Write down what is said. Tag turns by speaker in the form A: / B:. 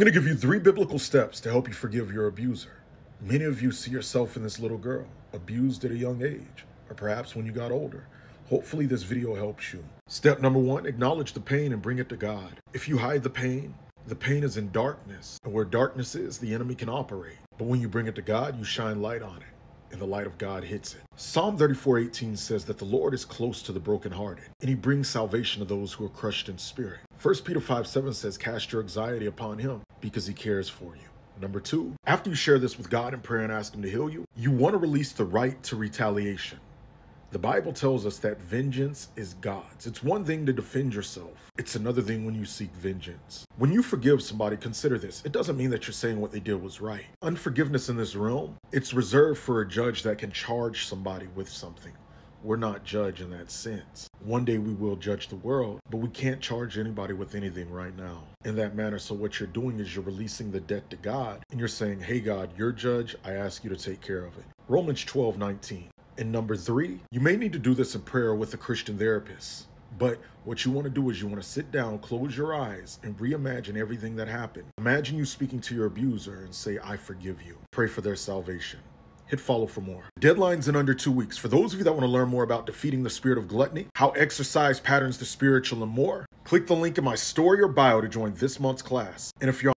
A: going to give you three biblical steps to help you forgive your abuser. Many of you see yourself in this little girl, abused at a young age, or perhaps when you got older. Hopefully, this video helps you. Step number one acknowledge the pain and bring it to God. If you hide the pain, the pain is in darkness, and where darkness is, the enemy can operate. But when you bring it to God, you shine light on it and the light of God hits it. Psalm 34:18 says that the Lord is close to the brokenhearted, and he brings salvation to those who are crushed in spirit. 1 Peter 5 7 says, Cast your anxiety upon him because he cares for you. Number two, after you share this with God in prayer and ask him to heal you, you want to release the right to retaliation. The Bible tells us that vengeance is God's. It's one thing to defend yourself, it's another thing when you seek vengeance. When you forgive somebody, consider this. It doesn't mean that you're saying what they did was right. Unforgiveness in this realm, it's reserved for a judge that can charge somebody with something. We're not judge in that sense. One day we will judge the world, but we can't charge anybody with anything right now in that manner. So what you're doing is you're releasing the debt to God and you're saying, hey God, you're judge. I ask you to take care of it. Romans 12, 19. And number three, you may need to do this in prayer with a Christian therapist. But what you want to do is you want to sit down, close your eyes, and reimagine everything that happened. Imagine you speaking to your abuser and say, I forgive you. Pray for their salvation. Hit follow for more. Deadlines in under two weeks. For those of you that want to learn more about defeating the spirit of gluttony, how exercise patterns the spiritual, and more, click the link in my story or bio to join this month's class. And if you're